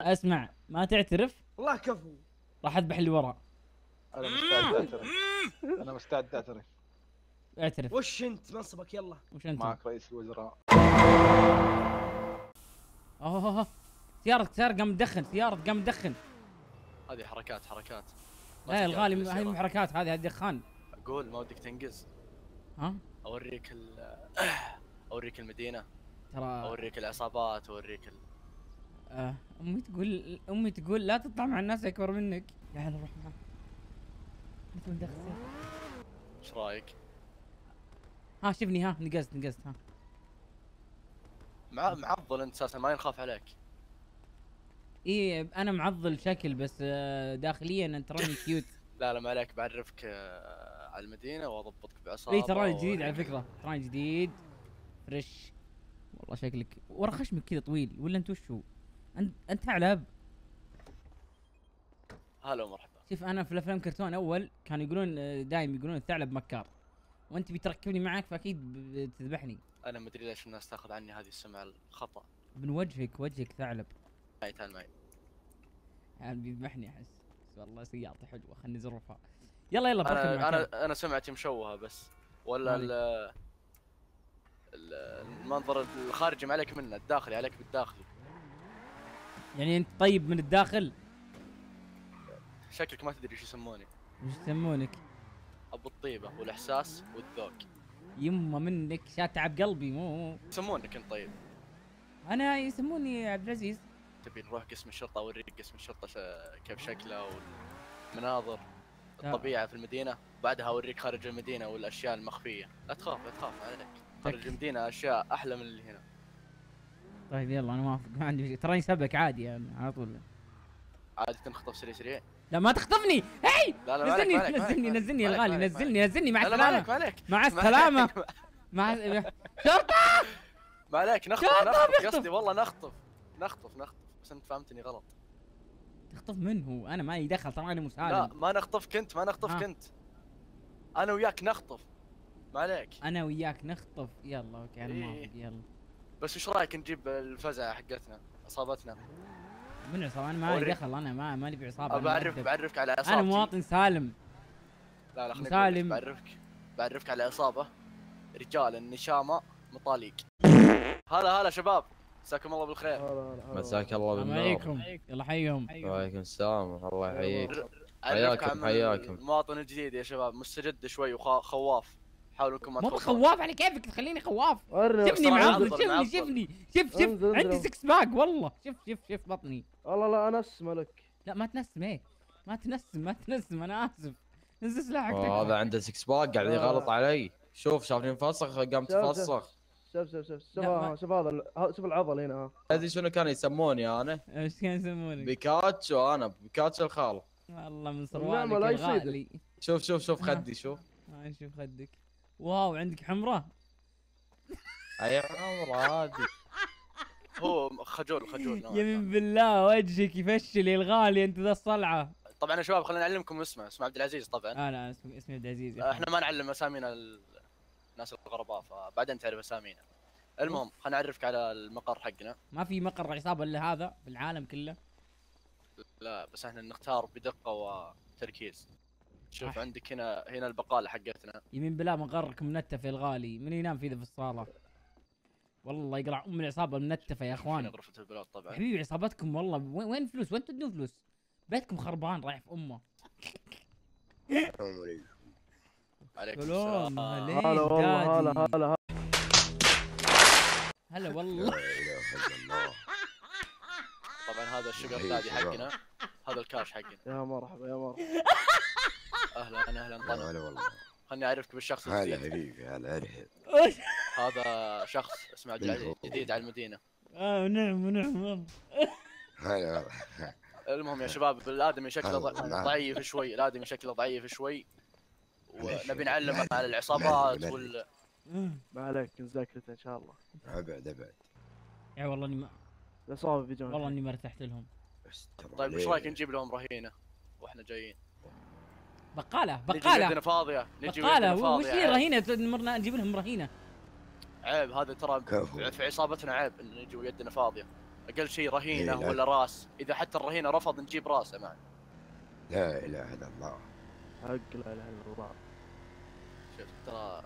اسمع ما تعترف؟ والله كفو. راح اذبح اللي ورا أنا مستعد أعترف. أنا مستعد أعترف. اعترف. وش انت؟ منصبك يلا. وش انت؟ معك رئيس الوزراء. اوه. سيارة سيارة قام تدخن سيارة قام تدخن هذه حركات حركات. لا يا تتكلم الغالي. هذه مو حركات هذه هذه دخان أقول ما ودك تنقز. ها؟ أوريك ال أوريك المدينة. ترى أوريك العصابات أوريك ال... آه أمي تقول أمي تقول لا تطلع مع الناس أكبر منك. تعال نروح معه انت مدخن إيش رأيك؟ ها شفني ها نقزت نقزت ها. مع معضل أنت أساسا ما ينخاف عليك. إي أنا معضل شكل بس آه، داخليا أنت تراني cute. لا لا ما عليك بعرفك آه، على المدينة وأضبطك بعصابه إي تراني جديد على فكرة تراني جديد فريش. والله شكلك ورا خشمك كذا طويل ولا أنت وشو؟ انت أنت ثعلب هلا ومرحبا. شوف أنا في الأفلام كرتون أول كانوا يقولون آه، دايم يقولون الثعلب مكار. وأنت بتركبني معك فأكيد بتذبحني. أنا مدري ليش الناس تأخذ عني هذه السمعة الخطأ. من وجهك وجهك ثعلب. معي تعال معي. يعني بيذبحني أحس. بس والله سيارتي حلوة خلني نزرفها يلا يلا بركب أنا. أنا أنا سمعتي مشوهة بس. ولا. ال ال- المنظر الخارجي ما عليك منه الداخلي عليك بالداخلي. يعني انت طيب من الداخل. شكلك ما تدري إيش يسموني. وش يسمونك؟ أبو الطيبة والإحساس والذوق. يمه منك شاتعب قلبي مو. يسمونك أنت طيب. أنا يسموني عبد العزيز. تبي نروح قسم الشرطة اوريك قسم الشرطة كيف شكله والمناظر لا. الطبيعة في المدينة. بعدها أوريك خارج المدينة والأشياء المخفية. لا تخاف لا تخاف عليك. خارج المدينة أشياء أحلى من اللي هنا. طيب يلا أنا موافق ما عندي تراني سبك عادي يعني على طول. عادي تنخطف سريع سريع لا ما تخطفني! هي! لا لا نزلني ما عليك، ما عليك، نزلني ما نزلني يا الغالي نزلني نزلني مع لا لا السلامة. مع السلامة. مع شرطة! ما عليك نخطف. نخطف. قصدي والله نخطف. نخطف نخطف. بس أنت فهمتني غلط. تخطف منه أنا مالي دخل ترى أنا لا مسالم ما نخطفك أنت ما نخطفك ها. أنت. أنا وياك نخطف. ما عليك أنا وياك نخطف. يلا أوكي أنا إيه. موافق يلا. بس وش رأيك نجيب الفزعه حقتنا عصابتنا من عصابه أنا مالي أوريك. دخل أنا ما مالي بعصابه أنا بعرف. بعرفك على عصابتي أنا مواطن سالم. لا لا خليني بعرفك بعرفك على عصابه رجال النشامة مطاليق. هلا هلا شباب. مساكم الله بالخير. مساك الله بالنور عليكم. يلا حيهم. وعليكم السلام الله. يحييك حياكم- حياكم. المواطن الجديد يا شباب مستجد شوي وخواف حاولوا انكم ما. بخواف على كيفك؟ تخليني خواف. شفني معضل، شفني. شفني شف شف عندي أنزل. سكس باك والله. شف شف شف بطني. والله لا أنا أسمع لك. لا ما تنسم إيه. ما تنسم ما تنسم أنا آسف. نزل سلاحك. آه، هذا عنده six pack قاعد يغلط علي. شوف شافني مفسخ قام شوف، شوف. تفسخ. شوف شوف شوف. شوف ها- شوف هذا شوف العضل هنا ها تدري شنو كانوا يسموني أنا؟ إيش كانوا يسمونك؟ بيكاتشو أنا بيكاتشو الخال. والله من سروالك لا يصيدك. شوف شوف شوف آه. خدي شوف. ما نشوف خدك. wow عندك حمرة؟ أي عمر عادي هو خجول خجول نوعاً ما. يمين بالله وجهك يفشل يا الغالي أنت ذا الصلعة. طبعا يا شباب خلينا نعلمكم اسمه اسمه عبد العزيز طبعا. آه لا اسمي اسمي عبد العزيز إحنا ما نعلم أسامينا الناس الغرباء فبعدين تعرف أسامينا. المهم خلينا نعرفك على المقر حقنا. ما في مقر عصابة إلا هذا في العالم كله؟ لا بس إحنا نختار بدقة وتركيز. شوف آه. عندك هنا هنا البقاله حقتنا. يمين بالله مقركم منتف يا الغالي. من ينام في ذا في الصاله والله يقرع أم العصابة المنتفه يا أخوان. غرفه البلاد طبعا. حبيبي عصابتكم والله. وين فلوس؟ وين تدون فلوس؟ بيتكم خربان رايح في أمه. عليكم. سلام السلام. هلا والله. هلا هلا هلا. والله. طبعا هذا الشجر دادي حقنا. هذا الكاش حقنا. يا مرحبا يا مرحبا. أهلا أهلا طنط هلا والله. خلني أعرفك بالشخص هلا حبيبي هلا ارحب هذا شخص اسمه عبد العزيز جديد على المدينة. آه نعم ونعم والله. هلا. المهم يا شباب الآدمي شكله. ضعيف شوي الآدمي شكله ضعيف شوي. ونبي نعلمه على العصابات. وال. ما عليك نذاكرته إن شاء الله. أبعد أبعد. يا والله إني ما العصابه بيجون والله إني ما ارتحت لهم. طيب إيش. رايك نجيب لهم رهينة؟ وإحنا جايين. بقالة بقالة. يدنا فاضية نجي بقالة. وش هي عيب. رهينة؟ مرنا نجيب لهم رهينه عيب هذا ترى. في عصابتنا عيب إن نجي ويدنا فاضية. أقل شيء رهينة إيه، لا. ولا راس. إذا حتى الرهينة رفض نجيب راسه معه. لا إله إلا الله. حق لا إله إلا الله. شوف ترى؟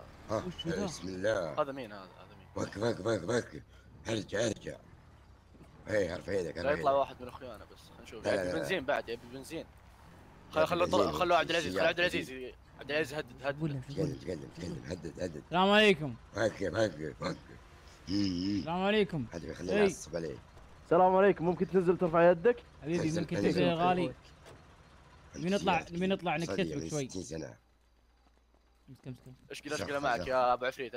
بسم الله. هذا مين؟ هذا هذا مين؟ وقف وقف وقف وقف ارجع ارجع اي ارفع يدك لا ارفع يطلع يدك. واحد من اخويانا بس. خلينا نشوف. بنزين بعد يبي بنزين. خلوا خلوا عبد العزيز خلوا عبد العزيز عبد العزيز هدد هدد قول تكلم تكلم هدد هدد السلام عليكم. وقف وقف مم. السلام عليكم. هذا بيخليني. اعصب عليه السلام عليكم. ممكن تنزل ترفع يدك؟ حبيبي ممكن نزل. تنزل يا غالي. أنت نبي نطلع سيارتك نبي نطلع صديقة نكتسبك شوي. 60 سنة. مسك مسك اشقل اشقل معك يا أبو عفريت.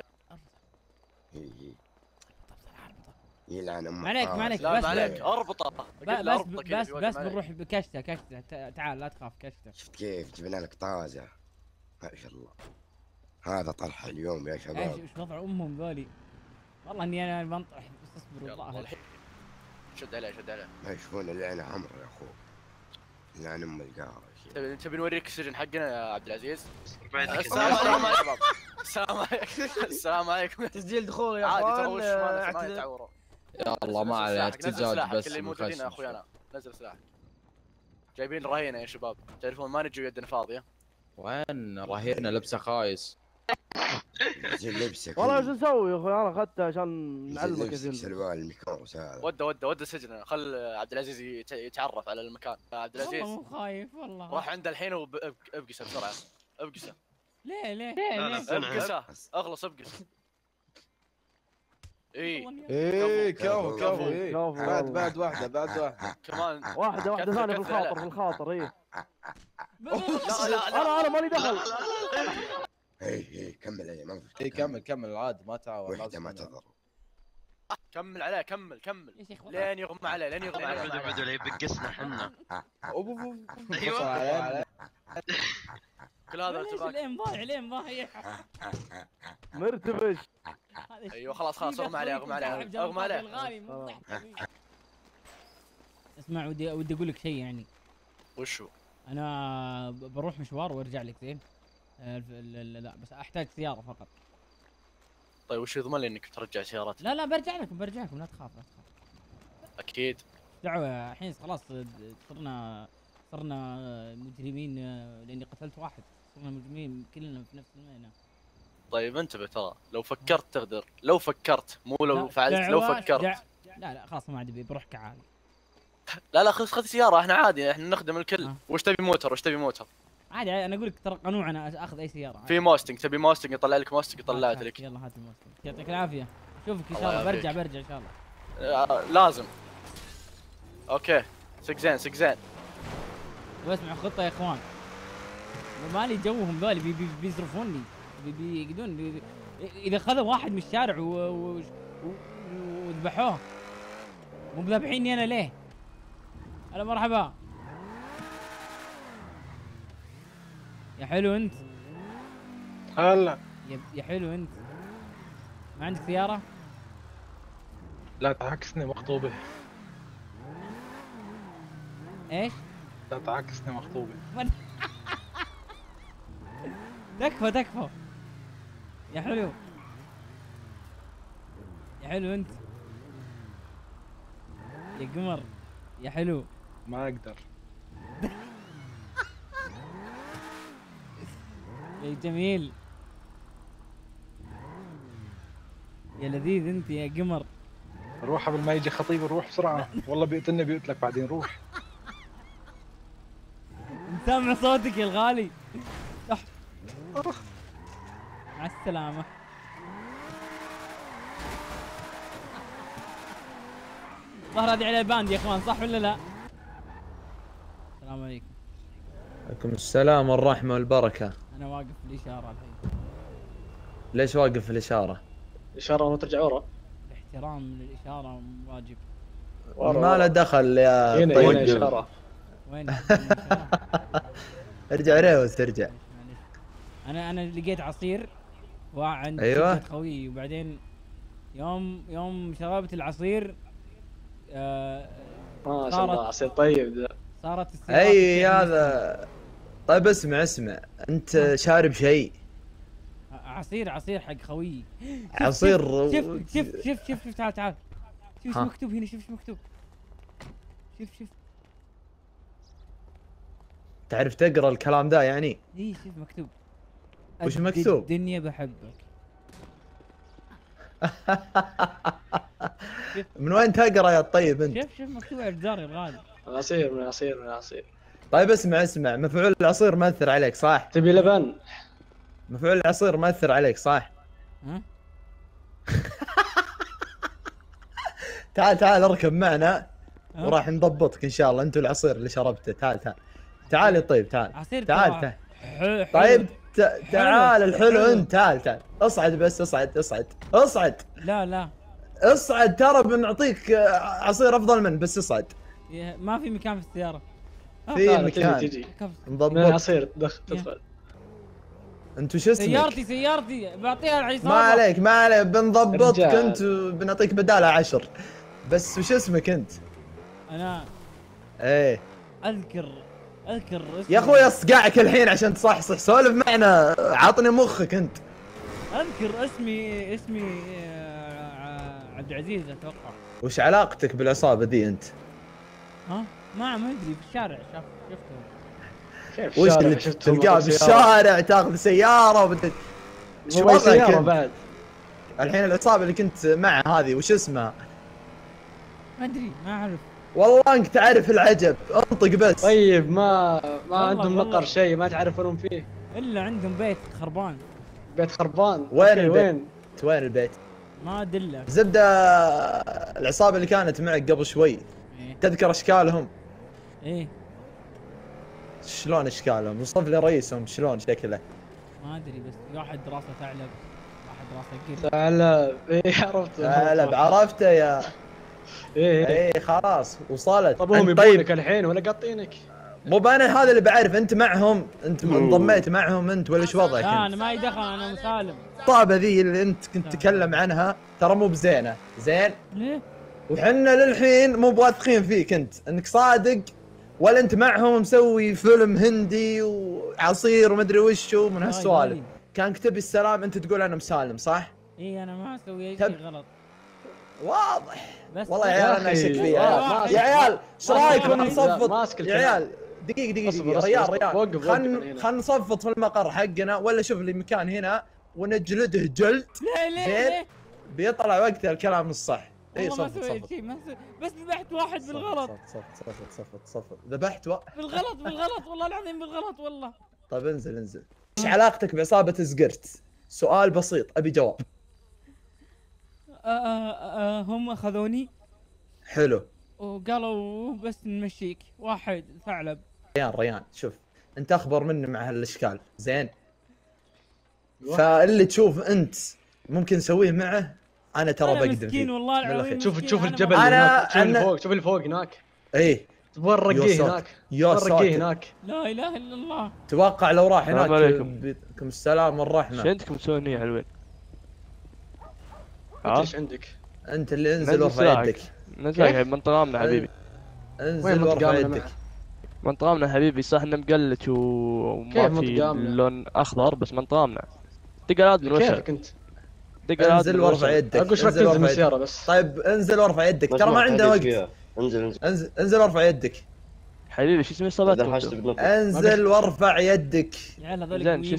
يلعن ام عليك- الطاس. عليك. بس- ما عليك أربطه. بس بس بس ما. بنروح بكشته كشته. ت- تعال لا تخاف كشته. شفت كيف؟ جبنا لك طازة. ما شاء الله. هذا طرح اليوم يا شباب. إيش وضع أمهم ذولي؟ والله إني أنا بنطرح بس اصبر والله. شد عليه شد عليه. ما يشوفون إلا أنا عمرو يا اخو لعن أم القهر. تبي تبي نوريك السجن حقنا يا عبد العزيز؟ السلام عليكم السلام عليكم. السلام عليكم. تسجيل دخول يا عادي ترى أخوان وش ما ما. يتعوروا يا الله ما نزل عليه سلاحك، نزل احتجاج سلاحك بس اللي موجودين يا مخشش. اخويانا نزل سلاحك. جايبين رهينة يا شباب. تعرفون ما نجي يدنا فاضية؟ وين رهينة؟ لبسه خايس. لبسك. والله إيش نسوي يا أخوي؟ أنا أخذته عشان نعلمك سلوان الميكروس هذا ودة ودة ودة سجن. خل عبد العزيز يت- يتعرف على المكان. يا عبد والله العزيز. مو خايف والله. روح عنده الحين وابقسه بسرعة. ابقسه. ليه ليه؟ لا، لا، سنة. ابقسه. اغلص ابقس اي والله إني- إيه كفو، كفو إيه. كفو. بعد. بعد واحدة بعد واحدة. كمان. واحدة واحدة كثر- ثانية في الخاطر. في الخاطر إيه. لا لا لا أنا أنا مالي دخل. اي اي كمل اي ما في اي كمل كمل عاد ما تعاور وحدة لازم ما. تضر كمل عليه كمل كمل. لين يغمى عليه لين يغمى بدو عليه بدو لا يبقسنا حنا. أوف، أوف، أوف. أيوة. بصر عليه. كل هذا ليش ارتباك لين ضايع لين ضايع مرتبش. أيوه خلاص خلاص أغمى عليه أغمى عليه أغمى عليه أبي. اسمع ودي ودي أقول لك شيء يعني. وشو؟ أنا بروح مشوار وأرجع لك زين؟ آه، الف- ال- ال- لا بس أحتاج سيارة فقط. طيب وش يضمن لي إنك ترجع سيارتي لا لا برجع لكم برجع لكم لا تخاف لا تخاف. أكيد. دعوة الحين خلاص صرنا صرنا مجرمين آه، لأني قتلت واحد. صرنا مجرمين كلنا في نفس المهنة. طيب انتبه ترى. لو فكرت تغدر. لو فكرت. مو لو لا، فعلت لو فكرت. دع- لا لا خلاص ما عاد ابي بروح لا لا خذ خذ سيارة إحنا عادي إحنا نخدم الكل. آه. وش تبي موتر؟ وش تبي موتر؟ عادي أنا أقول لك ترى قنوع أنا اخذ اي سيارة. في Mustang تبي Mustang يطلع لك Mustang طلعت هات- لك. يلا هات ال Mustang يعطيك العافية. اشوفك إن شاء الله. برجع برجع إن شاء الله. آه، لازم. okay. سك زين سك زين بسمع خطه يا إخوان. مالي جوهم ذولي بي بي بيزرفوني. بي بي بي إذا خذوا واحد من الشارع وذبحوه. مو بذبحيني أنا ليه؟ هلا مرحبا. يا حلو أنت. هلا. يا, حلو أنت. ما عندك سيارة؟ لا تعكسني مخطوبة. إيش؟ لا تعكسني مخطوبة. تكفى تكفى. يا حلو. يا حلو انت. يا قمر. يا حلو. ما أقدر. يا جميل. يا لذيذ انت يا قمر. روح قبل ما يجي خطيب روح بسرعة. والله بيقتلني بيقتلك بعدين. روح. سامع صوتك يا الغالي. مع السلامة. ظهر هذه على الباند يا إخوان صح ولا لا؟ السلام عليكم. عليكم السلام والرحمة والبركة. أنا واقف في الإشارة الحين. ليش واقف في الإشارة؟ إشارة ولا ترجع ورا. الاحترام للإشارة واجب. ما له دخل يا هنا طيب. هنا إشارة. وين الإشارة؟ ارجع ريوس ترجع. معليش. أنا أنا لقيت عصير. وعند أيوة. شقة خويي وبعدين يوم يوم شربت العصير آه ما شاء الله عصير طيب ده صارت أي. هذا طيب اسمع اسمع. أنت شارب شيء. عصير عصير حق خويي عصير شوف شوف شوف شوف شوف تعال تعال. شوف إيش. مكتوب هنا شوف إيش مكتوب. شوف شوف. تعرف تقرأ الكلام ده يعني؟ إي شوف مكتوب. وش مكتوب؟ الدنيا بحبك. من وين تقرأ يا طيب أنت؟ شوف شوف مكتوب على الجدار يا الغالي. العصير من العصير من العصير. طيب اسمع اسمع. مفعول العصير مأثر عليك صح؟ تبي لبن؟ مفعول العصير مأثر عليك صح؟ ها؟ تعال تعال اركب معنا؟ وراح نضبطك إن شاء الله. انت والعصير اللي شربته. تعال تعال. تعال يا طيب تعال. عصير تعال تعال. طيب. تعال الحلو حلو. انت تعال تعال. اصعد بس اصعد اصعد. اصعد. لا لا. اصعد ترى بنعطيك آه، عصير افضل من بس اصعد. ما في مكان في السيارة. في مكان. نضبط دخل تدخل. انت وش اسمك؟ سيارتي سيارتي. بعطيها العصابة. ما عليك ما عليك. بنضبطك. انت وبنعطيك بدالة عشر. بس وش اسمك انت؟ أنا إيه. أذكر اذكر اسمي يا أخوي أصقعك الحين عشان تصحصح سولف معنا. عطني مخك أنت. اذكر اسمي اسمي آه، عبد العزيز أتوقع. وش علاقتك بالعصابة ذي أنت؟ ها؟ ما ما أدري في الشارع شاف شفتهم. وش اللي تلقاه. بالشارع تاخذ سيارة وبت... شو وضعك؟ بعد. الحين العصابة اللي كنت معها هذه وش اسمها؟ ما أدري ما أعرف. والله انك تعرف العجب. انطق بس. طيب ما ما عندهم. مقر شيء ما تعرف وين فيه. إلا عندهم بيت خربان. بيت خربان؟ وين البيت؟ وين؟ وين البيت؟ ما ادله زبدة العصابة اللي كانت معك قبل شوي إيه. تذكر إشكالهم؟ إيه. شلون إشكالهم؟ وصف لي رئيسهم شلون شكله؟ ما أدري بس واحد راسه ثعلب واحد راسه قرد. تعال إيه عرفت. لا عرفته يا إيه إيه. اي خلاص وصلت. طب هم يبونك الحين ولا قاطينك. مو بأنا هذا اللي بعرف أنت معهم أنت انضميت معهم أنت ولا إيش وضعك؟ لا؟ أنا ما يدخل أنا مسالم. الطابة ذي اللي أنت كنت تتكلم عنها ترى مو بزينة. زين؟ ليه؟ وحنا للحين مو بواثقين فيك أنت. أنك صادق ولا أنت معهم مسوي فيلم هندي وعصير ومدري وشو من هالسوالف. كانك تبي السلام أنت تقول أنا مسالم صح؟ اي أنا ما أسوي أي شيء غلط. واضح. والله يا يا عيال أنا أشك فيه يا واحد. عيال يا عيال إيش رايكم نصفط. يا. عيال دقيقة دقيقة اصبر، دقيقة. اصبر، ريال. ريال. وقف، وقف خل هنا. خل نصفط في المقر حقنا ولا شوف لي مكان هنا ونجلده جلد. ليه ليه؟ بيطلع وقتها الكلام الصح. اي ما صفط سويت صفط. شيء ما سويت. بس ذبحت واحد بالغلط. صفط صفط صفط صفط ذبحت و... بالغلط بالغلط. والله العظيم بالغلط والله. طيب انزل انزل. إيش علاقتك بعصابة زقرت؟ سؤال بسيط أبي جواب. هم أخذوني. حلو. وقالوا بس نمشيك. واحد ثعلب. ريان ريان شوف أنت أخبر مني مع هالأشكال. زين. فاللي تشوف أنت ممكن نسويه معه أنا ترى بقدم مسكين فيه. والله العظيم. شوف مسكين، شوف أنا الجبل أنا- هناك. شوف اللي أنا- فوق شوف اللي فوق هناك. إيه. تبغى نرقيه. هناك. يا نرقيه ساتر هناك. لا إله إلا الله. توقع لو راح هناك. عليكم. بكم السلام والرحمة. إيش عندكم تسوون هنا يا حلوين؟ إيش عندك؟ أنت اللي أنزل نزل وارفع. يدك. نزلك كيف؟ منطقامنا حبيبي. أنزل وارفع يدك. منطقامنا حبيبي صح إنه مقلت وما في؟ لون أخضر بس منطقامنا دقلات من وشك كيفك أنت؟ دقلات أنزل من وارفع. يدك. أقول إيش من وارفع يدك. السيارة بس. طيب أنزل وارفع يدك. ترى ما عندنا وقت. أنزل أنزل. أنزل أنزل وارفع يدك. حبيبي شو اسمه؟ اصابته؟ أنزل وارفع يدك. يعني شو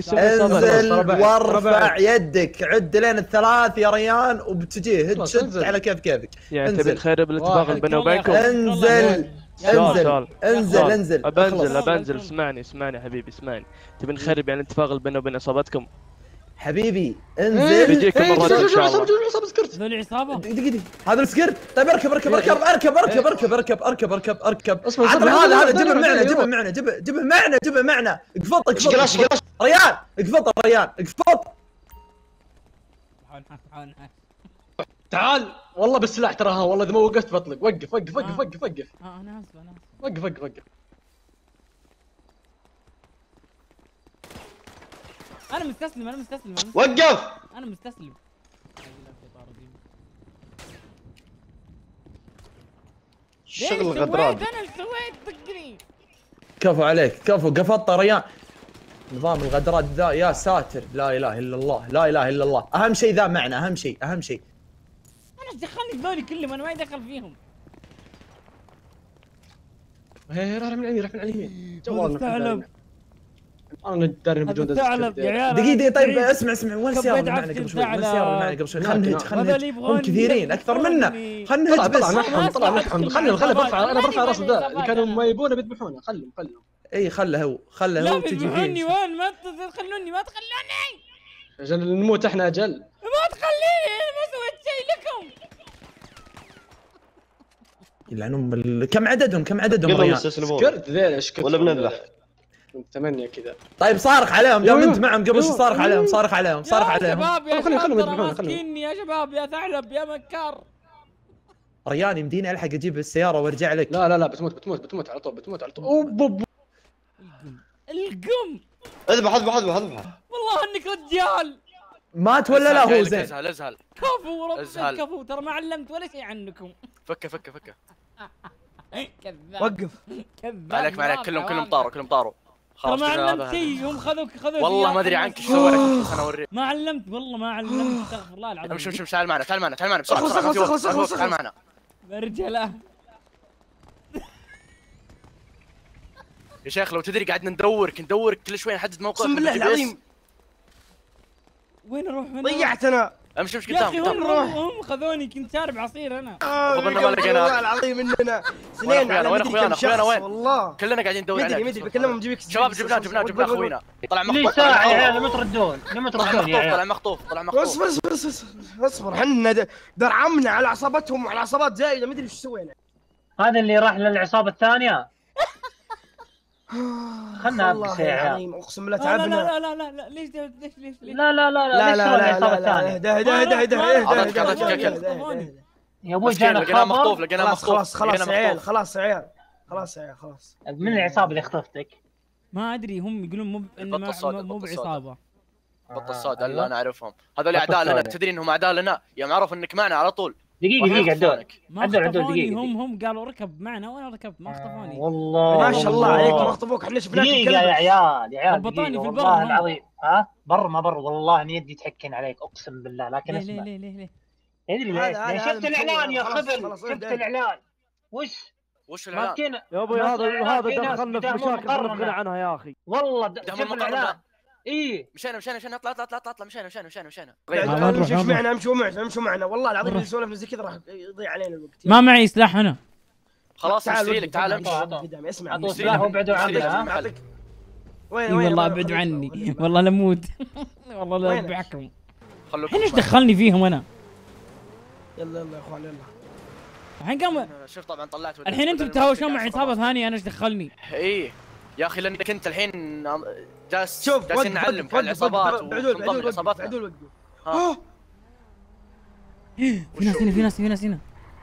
اسمه أنزل وارفع يدك. عد لين الثلاث يا ريان وبتجيه هد شد على كيف كيفك. يعني تبي تخرب الاتفاق بيني وبينكم؟ انزل. انزل. انزل انزل. بنزل بنزل اسمعني اسمعني حبيبي اسمعني. تبي نخرب يعني الاتفاق اللي وبين اصابتكم حبيبي إيه، انزل. بيجيكم إيه، شوف- إن شوف- شاء الله سكرت. هذول عصابه دقيقة دقيقة هذا السكرت. طيب اركب اركب اركب اركب اركب اركب اركب اركب اركب اركب أصبر، هذا هذا جيبه معنا. جيبه معنا جيبه جيبه معنا جيبه معنا. اقفط اقفط. ريان اقفط ريان. اقفط. تعال. والله بالسلاح ترى ها والله إذا ما وقفت بطلق. وقف وقف وقف آه. وقف وقف. آه أنا آسف أنا آسف. وقف وقف وقف. أنا مستسلم أنا مستسلم وقف! أنا مستسلم. شغل غدران. أنا سويت دقني كفو عليك كفو قفطت ريان. نظام الغدرات ذا يا ساتر. لا إله إلا الله لا إله إلا الله. أهم شيء ذا معنى أهم شيء أهم شيء. أنا إيش دخلني بذولي ذولي كلهم؟ أنا ما يدخل فيهم. هي هي راح من اليمين راح من اليمين جوال أنا ندرب جودة يا عيال دقيقة دقيقة طيب،, طيب اسمع اسمع وين السيارة اللي معنا قبل شوي؟ وين سيارة معنا قبل شوي؟ خلنا نهج خلنا نهج. هم كثيرين أكثر منا. خلنا نهج بس. طلع معهم طلع معهم خلنا خلهم برفع أنا برفع راس ذا اللي كانوا ما يبونه بيذبحونه خلهم خلهم إي خله هو خله هو تجي فيه. وين؟ ما تخلوني ما تخلوني. أجل نموت إحنا أجل. ما تخليني أنا ما سويت شيء لكم. يلعنهم كم عددهم؟ كم عددهم ريال؟ سكرت ذيل ولا بنذبح. منكم ثمانية كذا. طيب صارخ عليهم. دام أيوه، انت معهم قبل أيوه. شوي صارخ عليهم؟ صارخ عليهم صارخ عليهم. يا شباب يا يا شباب يا ثعلب يا مكار. ريان يمديني ألحق أجيب السيارة وأرجع لك. لا لا لا بتموت بتموت بتموت على طول بتموت على طول. أوب القم. اذبح اذبح اذبح اذبح. والله إنك رجال مات ولا لا هو زين. ازهل ازهل كفو ربك كفو. ترى ما علمت ولا شيء عنكم. فكه فكه فكه كذاب. وقف. كذاب. ما عليك ما عليك. كلهم كلهم طاروا كلهم طاروا. خلاص ما علمت شيء هم خذوك خذوك والله ما أدري عنك شو سويت أنا أوريك. ما علمت والله ما علمت استغفر الله العظيم. شوف شوف تعال معنا تعال معنا تعال معنا. بسرعة بسرعة بسرعة بسرعة. بسرعة تعال معنا. برجله يا شيخ لو تدري قعدنا ندورك ندورك كل شوي نحدد موقع بسم الله العظيم. وين أروح وين ضيعت أنا امشي امشي قدام قدام هم خذوني كنت شارب عصير أنا. ظننا ما لقينا والله العظيم إننا سنين على وين اخوينا أخويانا وين؟ والله. كلنا قاعدين ندور عليك. مدري مدري بكلمهم جيبك شباب جبنا جبنا جبنا أخوينا. طلع مخطوف ليش ساعة؟ يا عيال لما تردون لما تردون طلع مخطوف طلع مخطوف اصبر اصبر اصبر اصبر إحنا درعمنا على عصابتهم وعلى عصابات زايده مدري إيش سوينا. هذا اللي راح للعصابة الثانية. خلنا بساعة اقسم بالله تعبنا لا لا لا لا ليش ليش ليش ليش لا لا لا لا لا لا لا لا اهدى يا أبوي جانا لقيناه مخطوف لقيناه مخطوف خلاص خلاص عيال خلاص عيال خلاص عيال خلاص من العصابة اللي خطفتك؟ ما ادري هم يقولون مو مو بعصابة بط الصاد اللي أنا اعرفهم هذول اعداء لنا تدري انهم اعداء لنا يوم عرفوا انك معنا على طول دقيقة دقيقة عدولك عدول عدول دقيقة هم هم قالوا ركب معنا وأنا ركبت ما آه، خطفوني. والله ما شاء الله عليك ما اختفوك إحنا شفناك دقيقة يا عيال يا عيال ضبطوني في البر والله العظيم. ها؟ بر ما بر والله ان يدي تحكين عليك أقسم بالله لكن اسمع. ليه ليه ليه؟ ادري شفت الإعلان يا خبل شفت الإعلان. وش؟ وش الإعلان؟ يا أبوي هذا هذا دخلنا في مشاكل ما عنها يا أخي. والله شفت الإعلان. إيه. مشينا مشينا مشينا. اطلع اطلع اطلع اطلع. اطلع مشينا مشينا مشينا. مشينا امشوا معنا امشوا معنا امشوا معنا. والله العظيم اللي سولفنا زي كذا راح يضيع علينا الوقت. ما معي سلاح هنا. خلاص تعال لك تعال. اسمع عطوا سلاح وابعدوا عني وين وين؟ والله ابعدوا عني. والله لموت والله لا ابعكم الحين إيش دخلني فيهم أنا؟ يلا يلا يا إخوان يلا. الحين قام شوف طبعا طلعت الحين أنتم تتهاوشون مع عصابه ثانية أنا إيش دخلني؟ إيه. يا أخي لأنك أنت الحين جالس شوف جالس نعلمك على العصابات بعدول عدول بعدول وقفوا في ناس هنا في ناس في ناس هنا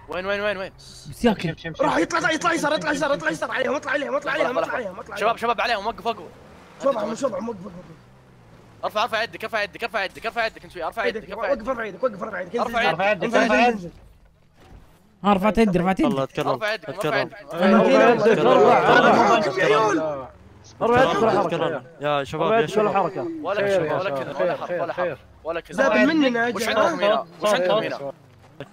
وين وين وين وين؟ سياكل. راح يطلع يطلع يسار يطلع يسار يطلع يسار عليهم اطلع عليهم اطلع عليهم اطلع عليهم شباب شباب عليهم وقف اقوى شباب شباب وقف أرفع أرفع يدك أرفع يدك أرفع يدك أرفع يدك أنت أرفع يدك أرفع يدك. وقف ارفع يدك وقف ارفع يدك. أرفع يدك. ارفع يدك ها رفعت يدي رفعت يدي الله تكرم اتكرم. ارفع يدك ولا حركه يا شباب يا شباب. ولا حركة. ولا كذا ولا حرف ولا حرف ولا كذا زاد مننا يا جماعة وش عندكم هنا؟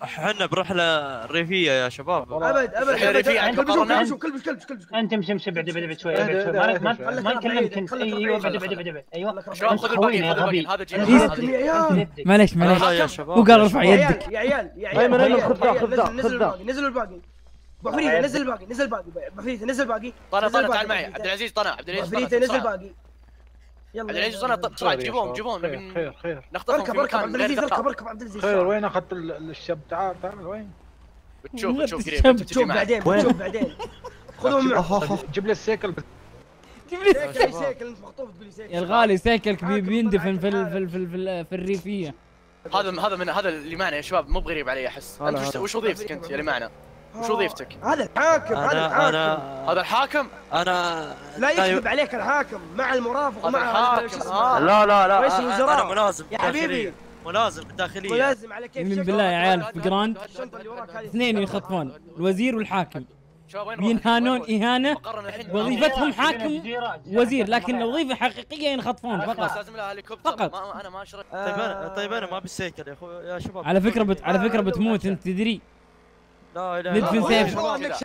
إحنا برحله ريفية يا شباب. أبد أبد ريفية شوف كلبش كلبش كلبش أنت امشي امشي بعد بعد شوي ما ما كلمت انت أيوه بعد بعد بعد أيوه. خذ الباقي خذ الباقي هذا جيب معليش معليش يا شباب هو قال ارفع يدك. يا عيال يا عيال. ايمن ايمن خذ خذ خذ نزل الباقي ابو نزل الباقي نزل الباقي. ابو طيب. نزل الباقي. طنا طنا طيب، طيب، تعال معي. عبد العزيز طنا عبد العزيز ابو نزل الباقي. يلا يلا يلا. بسرعة جيبوهم جيبوهم خير خير نخطفهم اركب اركب عبد العزيز اركب اركب عبد العزيز. خير وين أخذت الشب؟ تعال تعال وين؟ بتشوف بتشوف قريب بتشوف بعدين بتشوف بعدين. خذهم طيب، طيب. جيب لي السيكل. جيب لي سيكل انت مخطوف تقول لي سيكل. يا الغالي سيكلك بيندفن في في في الريفية. هذا هذا من هذا اللي معنا يا شباب مو بغريب علي أحس. أنت وش وظيفتك أنت اللي معنا؟ وش وظيفتك؟ هذا الحاكم هذا الحاكم. أنا... هذا الحاكم؟ أنا لا يكذب عليك الحاكم مع المرافق ومع الحاكم آه. لا لا لا رئيس الوزراء أنا ملازم يا حبيبي. ملازم الداخليه ملازم على كيف من بالله يا عيال في جراند. اثنين يخطفون الوزير والحاكم. ينهانون إهانة. وظيفتهم حاكم وزير لكن وظيفه حقيقية ينخطفون فقط. فقط. أنا ما اشرب طيب أنا طيب أنا ما آه. بالسيكل يا أخوي يا شباب. على فكرة على فكرة آه، بتموت أنت تدري. لا لا ميدفيلد سيف.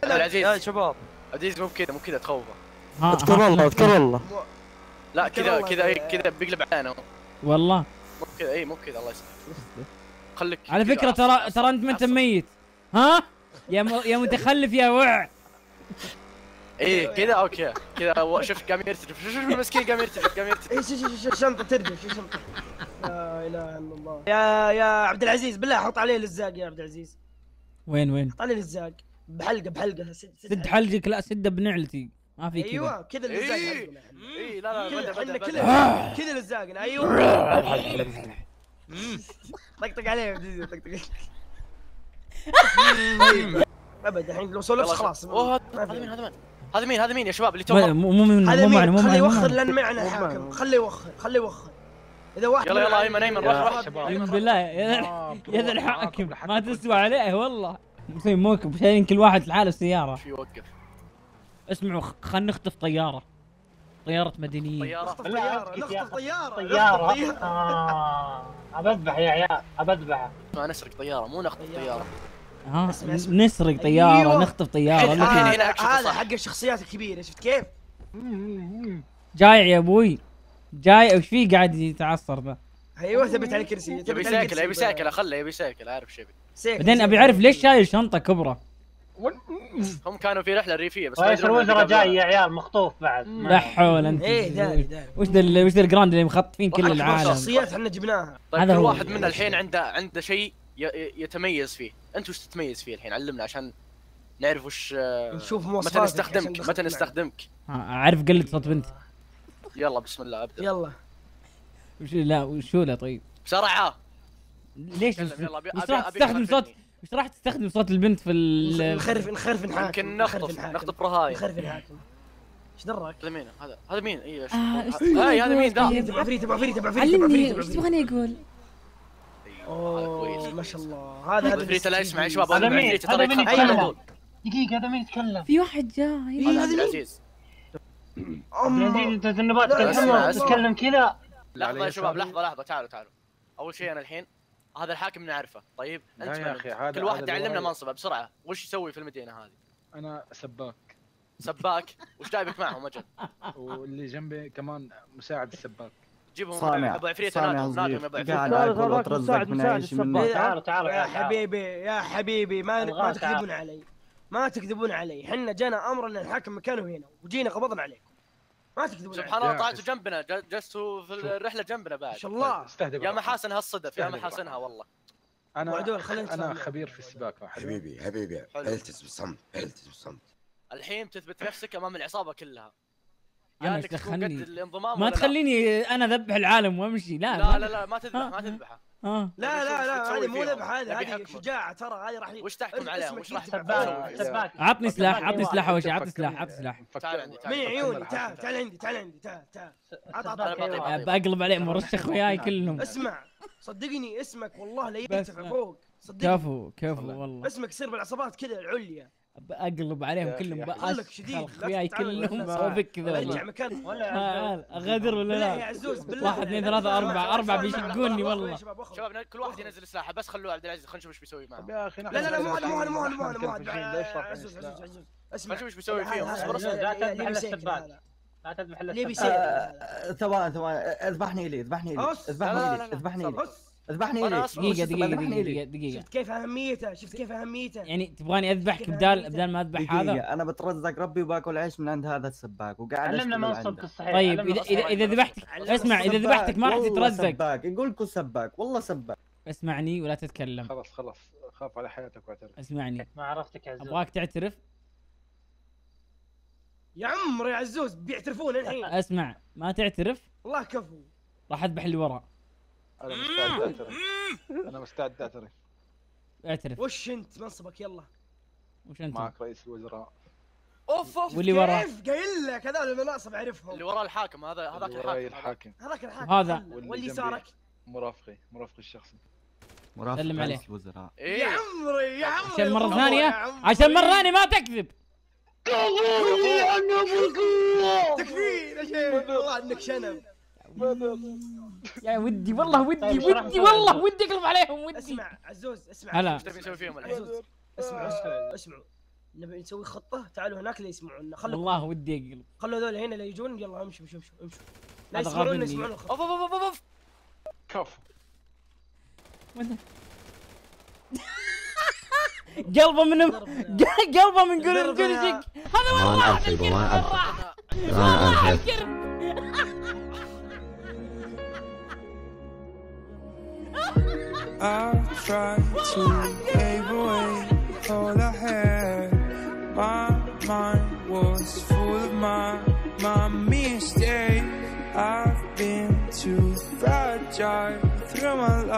العزيز يا شباب. عزيز مو بكذا مو كذا تخوفه. آه. اذكر الله اذكر الله. لا كذا كذا إيه، كذا بيقلب علينا. والله. مو كذا اي مو كذا الله يسلمك. خليك على فكرة ترى ترى أنت ما أنت ميت. ها؟ يا يا متخلف يا وع. إيه كذا okay. كذا شوف قام يرتجف شوف شوف المسكين قام يرتجف قام يرتجف إيش شوف شنطه ترجف شوف شنطه لا إله إلا الله. يا يا عبد العزيز بالله حط عليه لزاق يا عبد العزيز. وين وين؟ حط عليه لزاق بحلقه بحلقة سد سد حلقك. لا سده بنعلتي. ما في كذا أيوه كذا. لزاق إيه. حقنا إحنا. اي لا لا كذا بدا إحنا كذا كذا لزاقنا أيوه. طقطق عليه طقطق ابد الحين لو سولفت خلاص. اوه هذا. مين هذا مين؟ هذا مين؟ هذا مين يا شباب اللي ما- توه مو مو من- هذا مو معنا مين مو خليه معنا مو يوخر معنا. لأن معنا مو حاكم. معنا. خليه يوخر خليه يوخر. إذا واحد يلا يلا أيمن أيمن روح يا روح شباب. أيمن بالله يا ذا- الحاكم. ما تسوى عليه والله. مسوي موكب شايلين كل واحد لحاله سيارة. شو يوقف؟ اسمعوا خلينا نخطف طيارة. طيارة مدنيين. طيارة. نخطف لا، طيارة اسكت يا نخطف طيارة. نخطف طيارة. آه أبذبح يا عيال أبذبح. ما نسرق طيارة مو نخطف طيارة. ها. نسرق أيوة. نخطف الحين- لكن هنا هذا. حق الشخصيات الكبيرة شفت كيف؟ جايع يا أبوي. جاي وش فيه قاعد يتعصر ذا؟ أيوه ثبت على الكرسي يبي الكرسي يبي cycle خله يبي cycle عارف شو يبي. بعدين أبي. أعرف ليش شايل شنطة كبرى. هم كانوا في رحلة ريفية بس رئيس الوزراء. جاي يا عيال مخطوف بعد. لا حول أنت إيه داري داري وش ذا ال- وش ذا ال Grand اللي مخطفين كل العالم؟ شخصيات إحنا جبناها. طيب هذا كل هو. واحد منا الحين عنده عنده شيء ي- يتميز فيه. أنت وش تتميز فيه الحين؟ علمنا عشان نعرف وش آه، نشوف متى مواصفاتك عشان نستخدمك متى. نستخدمك. ها، أعرف قلد صوت بنت يلا بسم الله أبدأ. يلا. وش لا وشو له طيب؟ بسرعة. ليش؟ تكلم، يلا، أبي- وش راح تستخدم صوت. وش راح تستخدم صوت البنت في ال نخرف نخرف حاكم يمكن نخطف. نخطف رهاين نخرف الحاكم. إيش دراك؟ هذا مين؟ هذا هذا مين؟ اي آه، تبغى هذا مين؟ تبع عفريت تبع عفريت تبع عفريت علمني إيش. تبغاني أقول أوه كويس. ما شاء الله. هذا هذا هذا فريت لا يسمع يا شباب. هذا مين؟ هذا مين يتكلم؟ دقيقة هذا مين يتكلم؟ في واحد جاي. هذا عبد مين؟ العزيز عزيز انت النبات لا، تتكلم كذا لحظة يا شباب. لحظة لحظة تعالوا تعالوا أول شيء أنا الحين هذا الحاكم نعرفه طيب أنت يا أنت؟ هذا- كل واحد يعلمنا. منصبه بسرعة وش يسوي في المدينة هذه أنا سباك سباك وش جايبك معهم أجل واللي جنبي كمان مساعد السباك جيبهم صانع أبو عفريت يا صغير أبو عفريت قاعد واترزق مساعد- من مساعد عيش السباك. من تعالوا تعالوا يا. حبيبي يا حبيبي ما تعال. تكذبون علي ما تكذبون علي. حنا جانا أمر ان الحاكم مكانه هنا وجينا قبضنا عليكم. ما تكذبون سبحان الله طلعتوا. جنبنا ج- جلستوا في الرحلة جنبنا ما بعد شاء الله. استهدف يا محاسن هالصدف يا محاسنها والله. أنا أنا. خبير في السباكه حلو حبيبي حبيبي. التزم بالصمت التزم بالصمت الحين تثبت نفسك أمام العصابة كلها. يا انك تكون قد؟ الانضمام ما. تخليني أنا اذبح العالم وأمشي. لا لا لا لا ما تذبح ما. تذبحه ها لا لا لا هذه مو فيهم. ذبح هذه. شجاعة ترى هذه راح وش تحكم عليهم وش راح تحكم؟ سباك عطني سلاح عطني سلاح. أول شيء عطني سلاح عطني سلاح. تعال عندي تعال من عندي. عيوني تعال تعال عندي تعال عندي تعال تعال. بقلب عليهم ورشخ وياي كلهم. اسمع صدقني اسمك والله لا يرتفع. فوق. صدقني. كفو كفو والله. اسمك يصير بالعصابات كذا العليا. بقلب عليهم كلهم يا أخي. أقول لك شديد، لا وياي كلهم. صوبك كذا ارجع والله مكان ولا ها، غدر ولا بالله يا لا عزوز بالله واحد اثنين ثلاثة أربعة أربعة بيشقوني والله شباب كل واحد ينزل سلاحه بس خلوه عبد العزيز خلينا نشوف إيش بيسوي معه يا أخي لا لا لا مو هذا مو هذا مو هذا مو رافعين عزوز؟ عزوز عزوز اسمع نشوف إيش بيسوي فيهم اصبر اصبر لا تذبح الا. لا تذبح الا آه، ثواني ثواني اذبحني لي اذبحني لي. لا، لا، اذبحني لا، لي لا. اذبحني لي أذبحني لي. دقيقة دقيقة أذبحني دقيقة لي دقيقة. شفت كيف أهميته شفت كيف أهميته. يعني تبغاني اذبحك بدال بدال ما أذبح هذا؟ دقيقة أنا بترزق ربي وباكل عيش من عند هذا السباك وقاعد علمنا منصبك الصحيح طيب اذا اذا ذبحتك اسمع إذا ذبحتك ما راح تترزق. سباك يقول لكم سباك والله سباك. اسمعني ولا تتكلم. خلاص خلاص خاف على حياتك واعترف. اسمعني. ما عرفتك يا عزوز. أبغاك تعترف؟ يا عمري يا عزوز بيعترفون الحين. أسمع ما تعترف؟ والله كفو. راح أذبح اللي ورا أنا مستعد أعترف. أنا مستعد أعترف. اعترف. وش أنت؟ منصبك يلا. وش أنت؟ معك رئيس الوزراء. أوف أوف واللي وراه كيف؟ قايل لك هذول المناصب أعرفهم. اللي وراه الحاكم هذا هذاك الحاكم. هذا. الحاكم. هذاك الحاكم. هذا. واللي. يسارك. مرافقي مرافقي الشخصي. مرافق سلم عليه. رئيس الوزراء يا إيه عمري يا عمري عشان مرة ثانية يا. عشان مرة ثانية ما تكذب. تكفين يا شيخ. والله إنك شنب. يا ودي والله ودي طيب، ودي؟ والله ودي أقلب عليهم ودي. اسمع عزوز اسمع. هلا. إيش تبي نسوي فيهم الحين؟ عزوز اسمعوا اسمعوا نبي نسوي خطة؟ تعالوا هناك لا يسمعونا. خلوا والله ودي أقلب. خلوا هذول هنا لا يجون. يلا امشوا امشوا امشوا امشوا. لا هذا يسمعونا يسمعون. الخطه أوف أوف أوف أوف. كفو قلبه من قلبه من قول ضرب يا- جولجيك هذا ما والله. نعرف. يبا I tried to pave away all I had. My mind was full of my, my mistakes. I've been too fragile through my life.